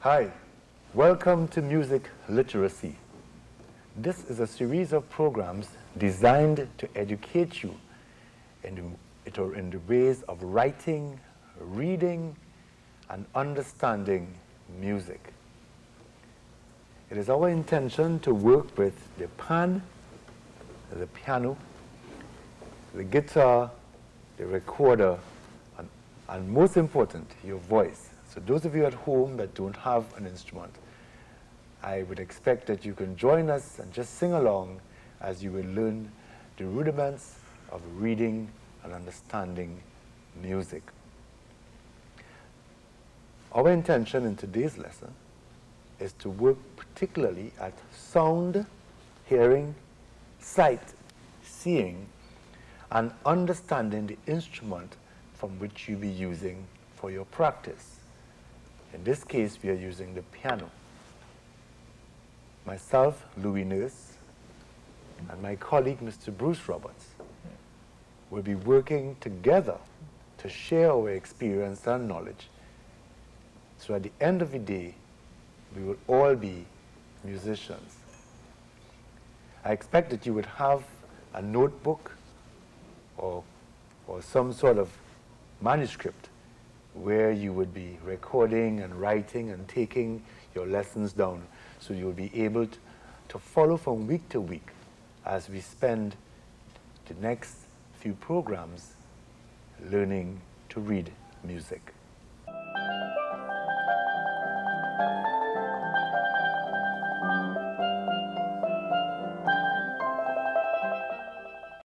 Hi, Welcome to Music Literacy. This is a series of programs designed to educate you in the, in the ways of writing, reading, and understanding music. It is our intention to work with the pan, the piano, the guitar, the recorder, and, and most important, your voice. So those of you at home that don't have an instrument, I would expect that you can join us and just sing along as you will learn the rudiments of reading and understanding music. Our intention in today's lesson is to work particularly at sound, hearing, sight, seeing, and understanding the instrument from which you'll be using for your practice. In this case, we are using the piano. Myself, Louis Nurse, and my colleague, Mr. Bruce Roberts, will be working together to share our experience and knowledge. So at the end of the day, we will all be musicians. I expect that you would have a notebook or, or some sort of manuscript where you would be recording and writing and taking your lessons down so you'll be able to, to follow from week to week as we spend the next few programs learning to read music.